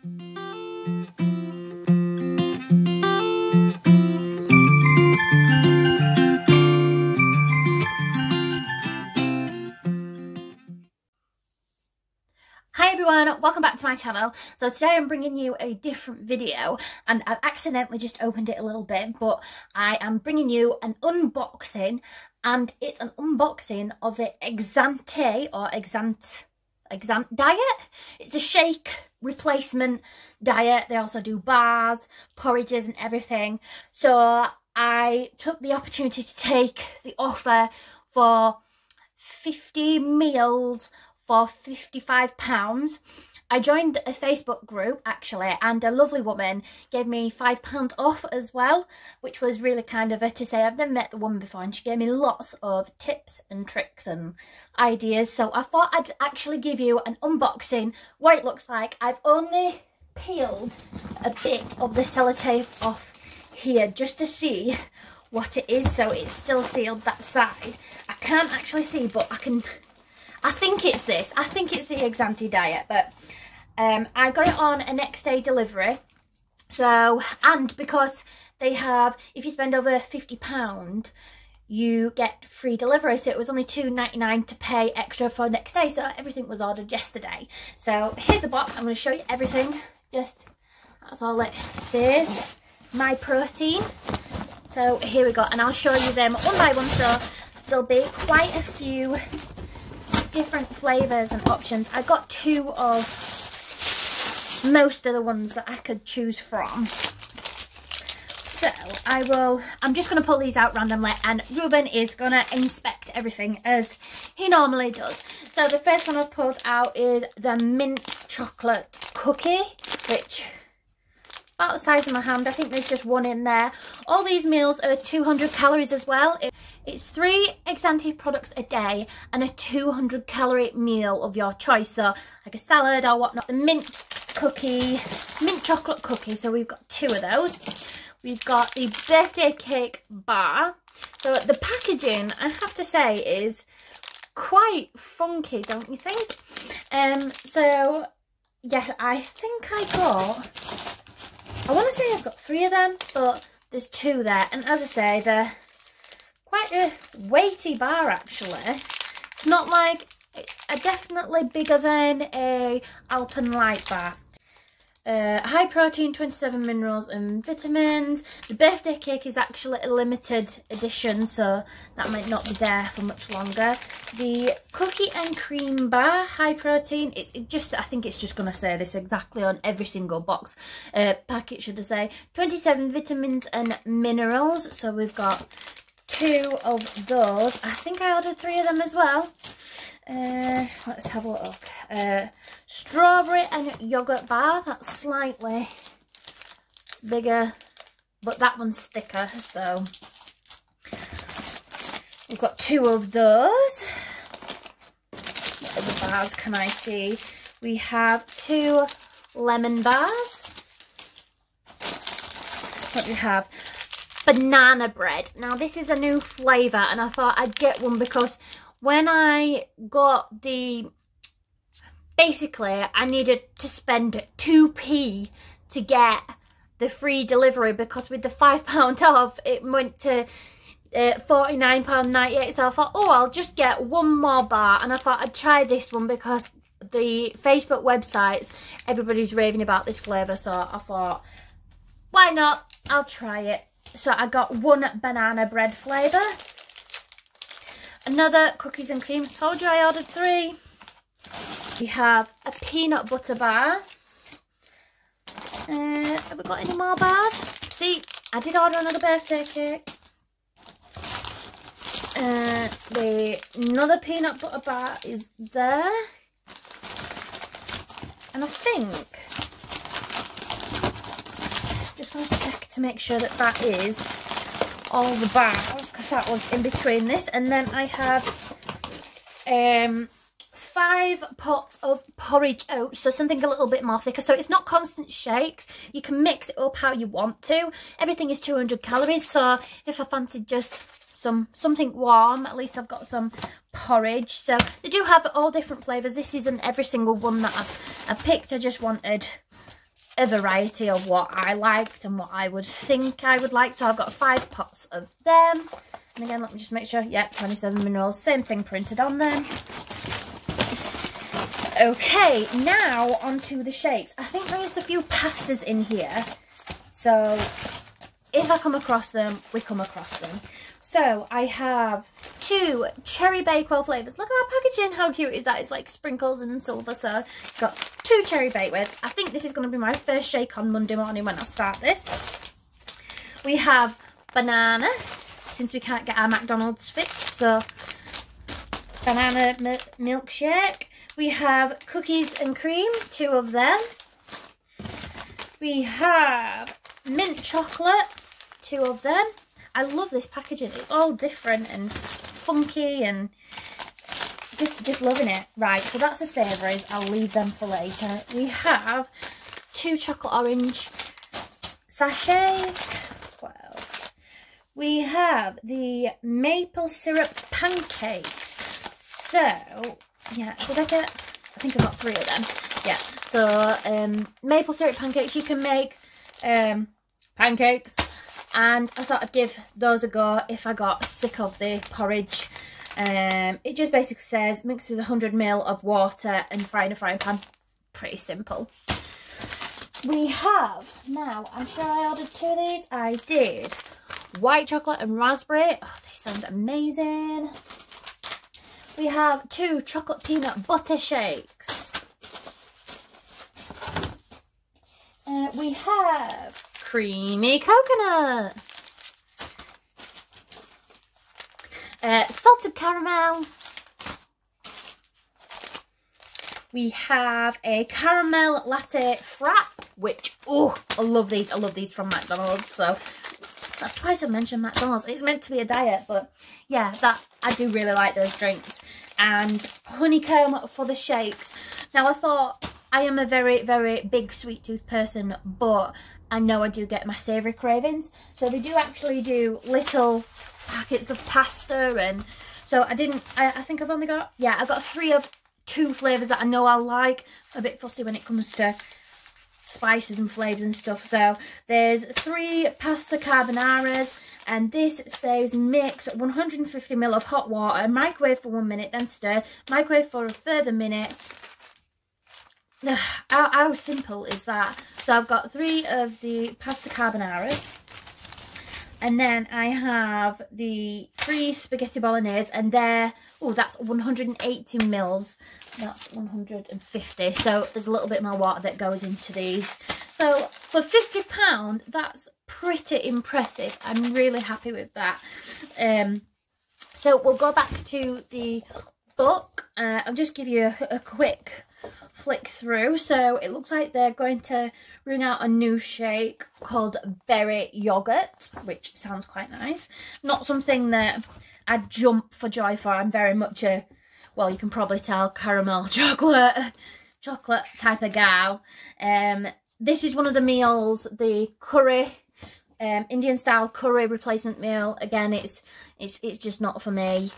Hi everyone, welcome back to my channel. So today I'm bringing you a different video and I've accidentally just opened it a little bit but I am bringing you an unboxing and it's an unboxing of the Exante or Exant Exant diet. It's a shake replacement diet. They also do bars, porridges and everything. So I took the opportunity to take the offer for 50 meals for £55. I joined a Facebook group actually and a lovely woman gave me £5 off as well which was really kind of her to say I've never met the woman before and she gave me lots of tips and tricks and ideas so I thought I'd actually give you an unboxing what it looks like. I've only peeled a bit of the sellotape off here just to see what it is so it's still sealed that side. I can't actually see but I can I think it's this. I think it's the Exante diet, but um, I got it on a next day delivery. So, and because they have, if you spend over £50, you get free delivery. So it was only two ninety nine to pay extra for next day. So everything was ordered yesterday. So here's the box. I'm going to show you everything. Just, that's all it says. My protein. So here we go. And I'll show you them one by one. So there'll be quite a few different flavours and options. I got two of most of the ones that I could choose from. So I will, I'm just going to pull these out randomly and Ruben is going to inspect everything as he normally does. So the first one I've pulled out is the mint chocolate cookie, which about the size of my hand. I think there's just one in there. All these meals are 200 calories as well. It's three Exante products a day and a 200 calorie meal of your choice. So like a salad or whatnot. The mint cookie, mint chocolate cookie. So we've got two of those. We've got the birthday cake bar. So the packaging, I have to say, is quite funky, don't you think? Um, so yeah, I think I got I want to say I've got three of them, but there's two there. And as I say, they're quite a weighty bar, actually. It's not like, it's definitely bigger than a Alpen Light bar. Uh, high protein, 27 minerals and vitamins. The birthday cake is actually a limited edition, so that might not be there for much longer. The cookie and cream bar, high protein. It's it just, I think it's just going to say this exactly on every single box uh, packet, should I say. 27 vitamins and minerals. So we've got two of those. I think I ordered three of them as well. Uh, let's have a look. Uh, strawberry and yogurt bar. That's slightly bigger, but that one's thicker. So we've got two of those. What other bars can I see? We have two lemon bars. What do we have? Banana bread. Now this is a new flavour and I thought I'd get one because when I got the, basically I needed to spend 2p to get the free delivery because with the £5 off it went to uh, £49.98 so I thought oh I'll just get one more bar and I thought I'd try this one because the Facebook websites everybody's raving about this flavour so I thought why not? I'll try it so I got one banana bread flavour Another cookies and cream. Told you I ordered three. We have a peanut butter bar. Uh, have we got any more bars? See, I did order another birthday cake. Uh, the another peanut butter bar is there. And I think, just want to check to make sure that that is all the bars because that was in between this. And then I have um five pots of porridge oats so something a little bit more thicker. So it's not constant shakes. You can mix it up how you want to. Everything is 200 calories so if I fancied just some something warm at least I've got some porridge. So they do have all different flavors. This isn't every single one that I've, I've picked. I just wanted a variety of what I liked and what I would think I would like. So I've got five pots of them. And again, let me just make sure. Yep, 27 minerals. Same thing printed on them. Okay, now onto the shakes. I think there's a few pastas in here. So if I come across them, we come across them. So I have two cherry bakewell flavours. Look at that packaging, how cute is that? It's like sprinkles and silver. So got two cherry bakewells. I think this is going to be my first shake on Monday morning when I start this. We have banana, since we can't get our McDonald's fix. So banana milkshake. We have cookies and cream, two of them. We have mint chocolate, two of them. I love this packaging. It's all different and funky and just just loving it. Right, so that's the savouries. I'll leave them for later. We have two chocolate orange sachets. What else? We have the maple syrup pancakes. So, yeah, did I get... I think I got three of them. Yeah, so um, maple syrup pancakes. You can make um, pancakes. And I thought I'd give those a go if I got sick of the porridge. Um, it just basically says mix with 100ml of water and fry in a frying pan. Pretty simple. We have, now, I'm sure I ordered two of these. I did. White chocolate and raspberry. Oh, they sound amazing we have two chocolate peanut butter shakes. Uh, we have creamy coconut. Uh, salted caramel. We have a caramel latte frap, which, oh, I love these. I love these from McDonald's. So that's twice I've mentioned McDonald's. It's meant to be a diet, but yeah, that I do really like those drinks. And honeycomb for the shakes. Now I thought I am a very, very big sweet tooth person, but I know I do get my savoury cravings. So they do actually do little packets of pasta and so I didn't, I, I think I've only got, yeah, I've got three of two flavours that I know I like. I'm a bit fussy when it comes to spices and flavours and stuff. So there's three pasta carbonaras and this says mix 150ml of hot water, microwave for one minute, then stir, microwave for a further minute. How, how simple is that? So I've got three of the pasta carbonaras. And then I have the three spaghetti bolognese and they're, oh, that's 180 mils. That's 150. So there's a little bit more water that goes into these. So for £50, that's pretty impressive. I'm really happy with that. Um, so we'll go back to the book. Uh, I'll just give you a, a quick flick through. So it looks like they're going to bring out a new shake called Berry Yogurt, which sounds quite nice. Not something that I jump for joy for. I'm very much a, well, you can probably tell, caramel chocolate, chocolate type of gal. Um, this is one of the meals, the curry, um, Indian style curry replacement meal. Again, it's it's it's just not for me.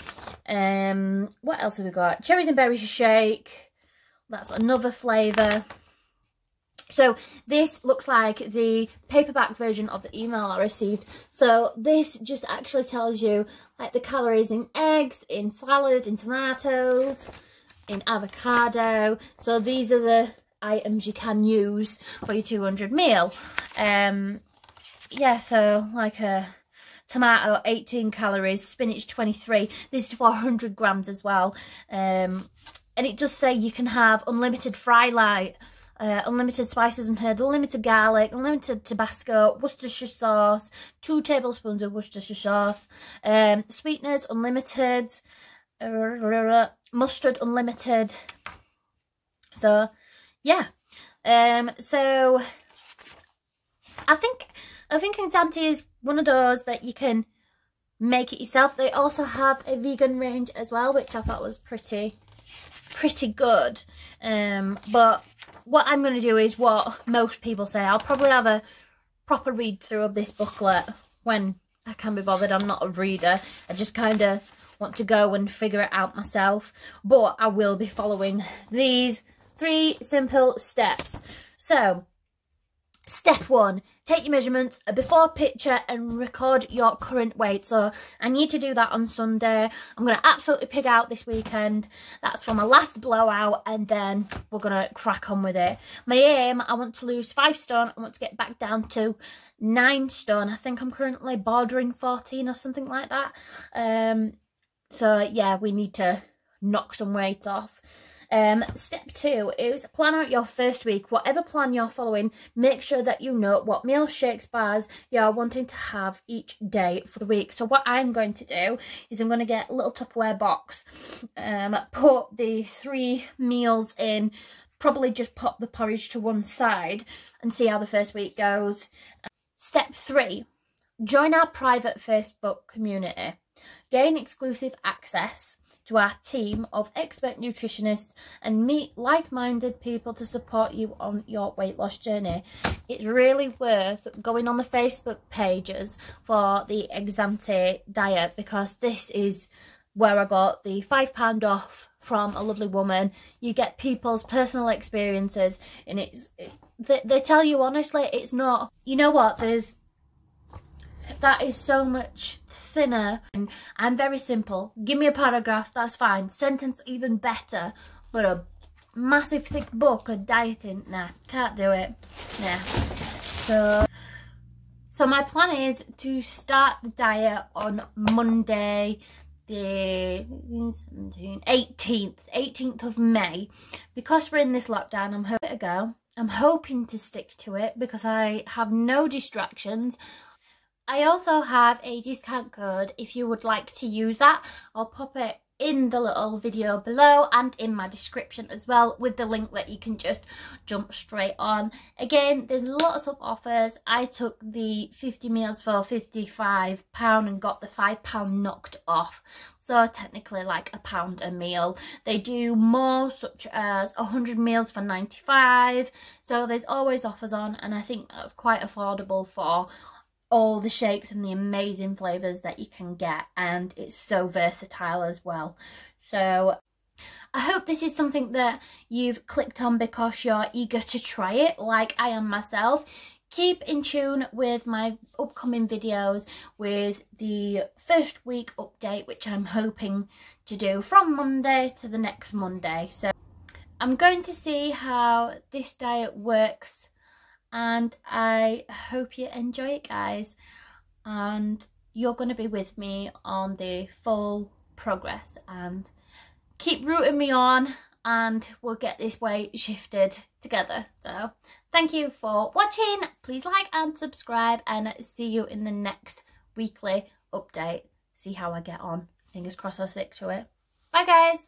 Um, what else have we got? Cherries and berries shake that's another flavour. So this looks like the paperback version of the email I received. So this just actually tells you like the calories in eggs, in salad, in tomatoes, in avocado. So these are the items you can use for your 200 meal. Um, yeah, so like a tomato 18 calories, spinach 23. This is 400 grams as well. Um, and it does say you can have unlimited Frylight, uh, unlimited spices and herbs, unlimited garlic, unlimited Tabasco, Worcestershire sauce, two tablespoons of Worcestershire sauce, um, sweeteners unlimited, mustard unlimited. So, yeah. Um, so, I think I think Insanti is one of those that you can make it yourself. They also have a vegan range as well, which I thought was pretty pretty good. Um, but what I'm going to do is what most people say. I'll probably have a proper read through of this booklet when I can be bothered. I'm not a reader. I just kind of want to go and figure it out myself. But I will be following these three simple steps. So, Step one, take your measurements, a before picture and record your current weight. So I need to do that on Sunday. I'm going to absolutely pig out this weekend. That's for my last blowout and then we're going to crack on with it. My aim, I want to lose five stone. I want to get back down to nine stone. I think I'm currently bordering 14 or something like that. Um, so yeah, we need to knock some weight off. Um, step two is plan out your first week. Whatever plan you're following, make sure that you know what meals, shakes, bars you're wanting to have each day for the week. So what I'm going to do is I'm going to get a little Tupperware box, um, put the three meals in, probably just pop the porridge to one side and see how the first week goes. Step three, join our private Facebook community. Gain exclusive access to our team of expert nutritionists and meet like-minded people to support you on your weight loss journey. It's really worth going on the Facebook pages for the Exante diet because this is where I got the £5 off from a lovely woman. You get people's personal experiences and it's... They, they tell you honestly, it's not... You know what? There's that is so much thinner. I'm very simple. Give me a paragraph, that's fine. Sentence even better. But a massive thick book of dieting, nah, can't do it. Nah. So, so my plan is to start the diet on Monday, the 18th, 18th of May. Because we're in this lockdown, I'm hoping to go. I'm hoping to stick to it because I have no distractions. I also have a discount code if you would like to use that. I'll pop it in the little video below and in my description as well with the link that you can just jump straight on. Again, there's lots of offers. I took the 50 meals for £55 and got the £5 knocked off. So technically like a pound a meal. They do more such as 100 meals for 95 So there's always offers on and I think that's quite affordable for all the shakes and the amazing flavours that you can get and it's so versatile as well. So I hope this is something that you've clicked on because you're eager to try it like I am myself. Keep in tune with my upcoming videos with the first week update which I'm hoping to do from Monday to the next Monday. So I'm going to see how this diet works and I hope you enjoy it guys. And you're going to be with me on the full progress. And keep rooting me on and we'll get this weight shifted together. So thank you for watching. Please like and subscribe and see you in the next weekly update. See how I get on. Fingers crossed I'll stick to it. Bye guys